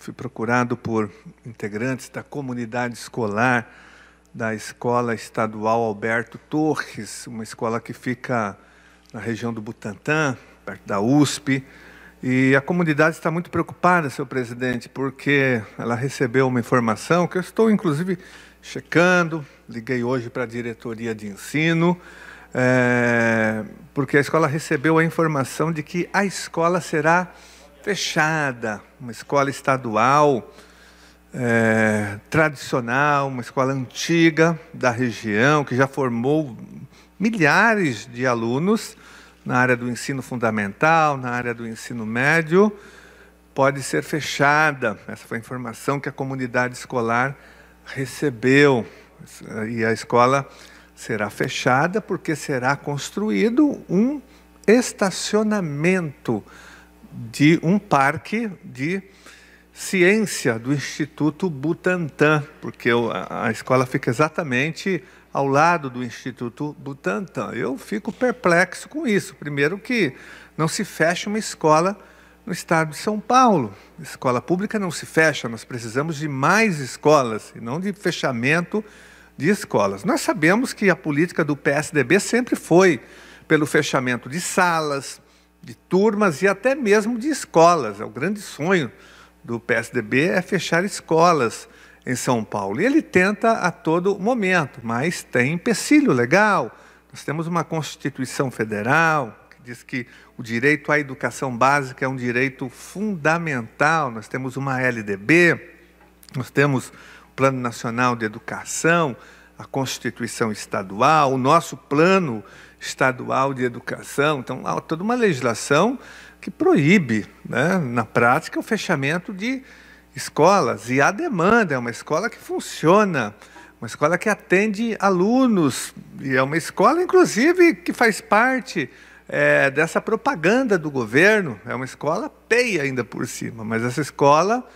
fui procurado por integrantes da comunidade escolar da Escola Estadual Alberto Torres, uma escola que fica na região do Butantã, perto da USP. E a comunidade está muito preocupada, senhor presidente, porque ela recebeu uma informação que eu estou, inclusive, checando. Liguei hoje para a diretoria de ensino, é, porque a escola recebeu a informação de que a escola será fechada, uma escola estadual é, tradicional, uma escola antiga da região, que já formou milhares de alunos na área do ensino fundamental, na área do ensino médio, pode ser fechada. Essa foi a informação que a comunidade escolar recebeu. E a escola será fechada porque será construído um estacionamento de um parque de ciência do Instituto Butantan, porque a escola fica exatamente ao lado do Instituto Butantan. Eu fico perplexo com isso. Primeiro que não se fecha uma escola no estado de São Paulo. Escola pública não se fecha, nós precisamos de mais escolas e não de fechamento de escolas. Nós sabemos que a política do PSDB sempre foi pelo fechamento de salas, de turmas e até mesmo de escolas. É o grande sonho do PSDB é fechar escolas em São Paulo. E ele tenta a todo momento, mas tem empecilho legal. Nós temos uma Constituição Federal que diz que o direito à educação básica é um direito fundamental. Nós temos uma LDB, nós temos o Plano Nacional de Educação, a Constituição Estadual, o nosso Plano Estadual de Educação. Então, há toda uma legislação que proíbe, né, na prática, o fechamento de escolas. E há demanda, é uma escola que funciona, uma escola que atende alunos, e é uma escola, inclusive, que faz parte é, dessa propaganda do governo. É uma escola peia ainda por cima, mas essa escola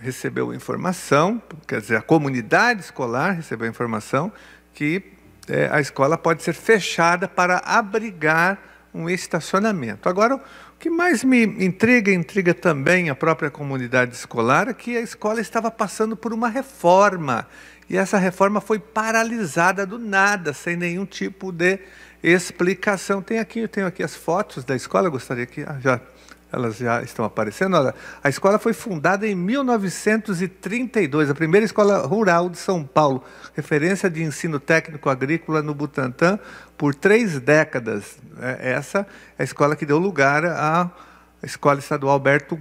recebeu informação, quer dizer, a comunidade escolar recebeu informação que é, a escola pode ser fechada para abrigar um estacionamento. Agora, o que mais me intriga, intriga também a própria comunidade escolar, é que a escola estava passando por uma reforma. E essa reforma foi paralisada do nada, sem nenhum tipo de explicação. Tem aqui, eu tenho aqui as fotos da escola, gostaria que ah, já elas já estão aparecendo. Olha, a escola foi fundada em 1932, a primeira escola rural de São Paulo, referência de ensino técnico agrícola no Butantã por três décadas. É, essa é a escola que deu lugar à Escola Estadual Alberto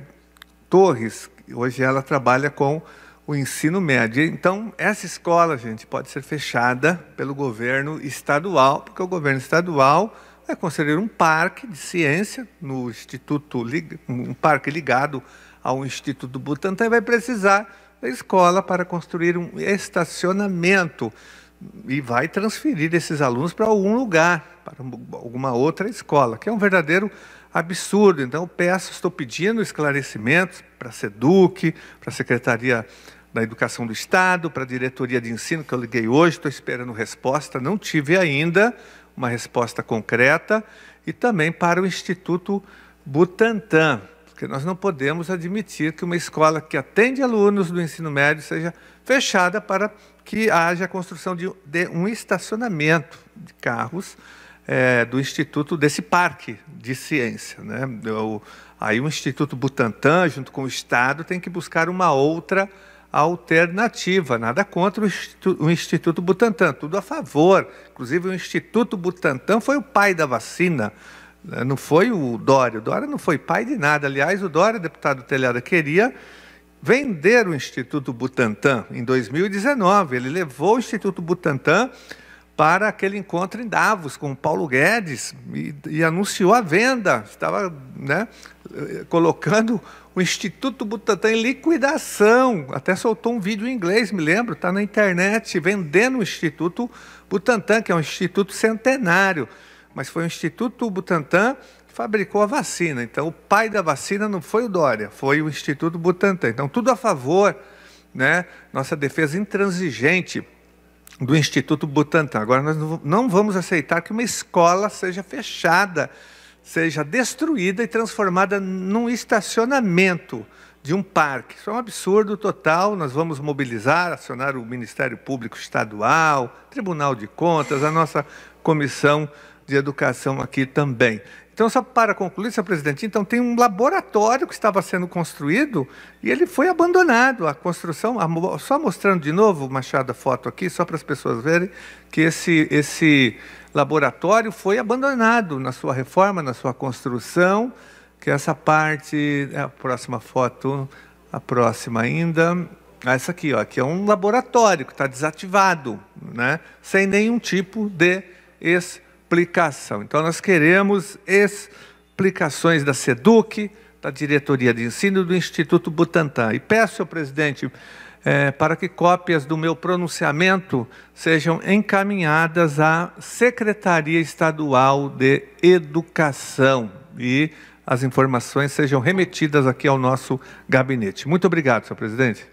Torres. Hoje ela trabalha com o ensino médio. Então, essa escola, gente, pode ser fechada pelo governo estadual, porque o governo estadual é construir um parque de ciência no Instituto, um parque ligado ao Instituto Butantan e vai precisar da escola para construir um estacionamento e vai transferir esses alunos para algum lugar, para alguma outra escola, que é um verdadeiro absurdo. Então, peço, estou pedindo esclarecimentos para a SEDUC, para a Secretaria da Educação do Estado, para a Diretoria de Ensino, que eu liguei hoje, estou esperando resposta, não tive ainda, uma resposta concreta, e também para o Instituto Butantan, porque nós não podemos admitir que uma escola que atende alunos do ensino médio seja fechada para que haja a construção de, de um estacionamento de carros é, do Instituto, desse parque de ciência. Né? Aí o Instituto Butantan, junto com o Estado, tem que buscar uma outra alternativa, nada contra o Instituto, Butantan, tudo a favor. Inclusive, o Instituto Butantan foi o pai da vacina, né? não foi o Dória. O Dória não foi pai de nada. Aliás, o Dória, deputado Telhada, queria vender o Instituto Butantan em 2019. Ele levou o Instituto Butantan para aquele encontro em Davos com o Paulo Guedes e, e anunciou a venda. Estava né, colocando o Instituto Butantan em liquidação. Até soltou um vídeo em inglês, me lembro, está na internet, vendendo o Instituto Butantan, que é um instituto centenário. Mas foi o Instituto Butantan que fabricou a vacina. Então, o pai da vacina não foi o Dória, foi o Instituto Butantan. Então, tudo a favor, né? Nossa defesa intransigente do Instituto Butantan. Agora, nós não vamos aceitar que uma escola seja fechada seja destruída e transformada num estacionamento de um parque. Isso é um absurdo total. Nós vamos mobilizar, acionar o Ministério Público Estadual, Tribunal de Contas, a nossa comissão de educação aqui também. Então, só para concluir, senhor presidente, então tem um laboratório que estava sendo construído e ele foi abandonado. A construção, só mostrando de novo, Machado, a foto aqui, só para as pessoas verem, que esse, esse laboratório foi abandonado na sua reforma, na sua construção, que essa parte, a próxima foto, a próxima ainda, essa aqui, ó, que é um laboratório que está desativado, né, sem nenhum tipo de explicação. Então, nós queremos explicações da SEDUC, da Diretoria de Ensino do Instituto Butantan. E peço, senhor presidente, é, para que cópias do meu pronunciamento sejam encaminhadas à Secretaria Estadual de Educação e as informações sejam remetidas aqui ao nosso gabinete. Muito obrigado, senhor presidente.